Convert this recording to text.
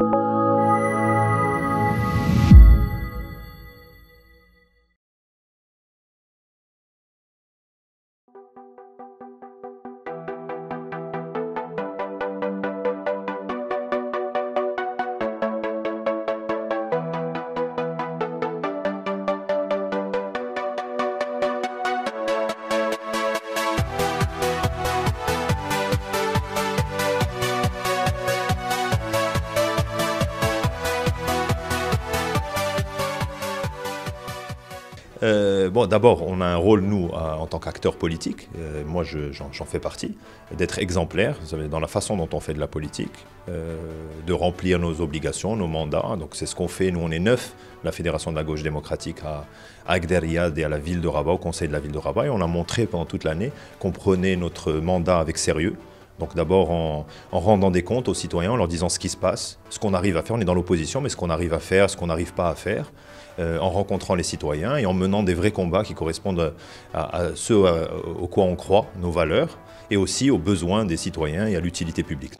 フフフ。Euh, bon, d'abord, on a un rôle, nous, en tant qu'acteurs politiques, euh, moi j'en fais partie, d'être exemplaire dans la façon dont on fait de la politique, euh, de remplir nos obligations, nos mandats. Donc c'est ce qu'on fait. Nous, on est neuf, la Fédération de la gauche démocratique à, à Agderiad et à la ville de Rabat, au conseil de la ville de Rabat. Et on a montré pendant toute l'année qu'on prenait notre mandat avec sérieux. Donc d'abord en, en, rendant des comptes aux citoyens, en leur disant ce qui se passe, ce qu'on arrive à faire. On est dans l'opposition, mais ce qu'on arrive à faire, ce qu'on n'arrive pas à faire. Euh, en rencontrant les citoyens et en menant des vrais combats qui correspondent à, ceux à, au quoi on croit, nos valeurs, et aussi aux besoins des citoyens et à l'utilité publique.